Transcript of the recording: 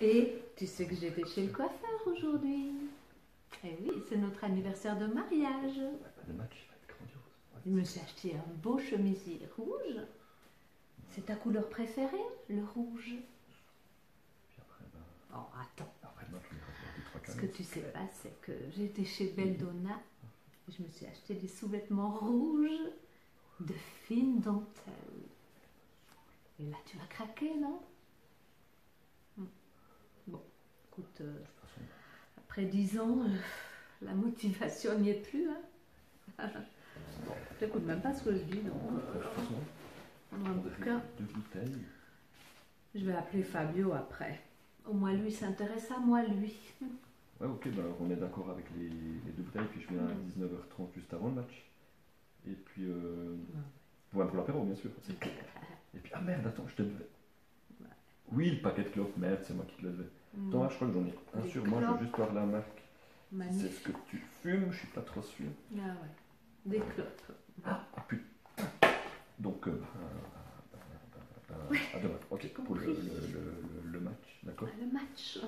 Et tu sais que j'étais chez le coiffeur aujourd'hui. Eh oui, c'est notre anniversaire de mariage. Le match va être grandiose. Ouais. Je me suis acheté un beau chemisier rouge. C'est ta couleur préférée, le rouge? Puis après, ben, Oh, attends. après Ce que tu sais pas, c'est que été chez Beldona je me suis acheté des sous-vêtements rouges de fine dentelle. Et là, tu vas craquer, non? Écoute, euh, après dix ans, euh, la motivation n'y est plus. Hein je n'écoute même pas ce que je dis, donc. façon, Prendre un on bouquin. deux bouteilles. Je vais appeler Fabio après. Au moins, lui s'intéresse à moi, lui. Ouais, ok, ben, on est d'accord avec les, les deux bouteilles, puis je viens à 19h30 juste avant le match. Et puis, euh, ouais, pour l'apéro, bien sûr. Et puis, ah merde, attends, je te devais. Oui, le paquet de clopes, merde, c'est moi qui te le devais. Attends, là, je crois que j'en ai un sur moi, je veux juste voir la marque. C'est ce que tu fumes, je suis pas trop sûr. Ah ouais. Des clopes. Ah putain. Donc, euh, ben, ben, ben, ben, à demain. Ok, pour le, le, le, le- match, d'accord Ah, le match.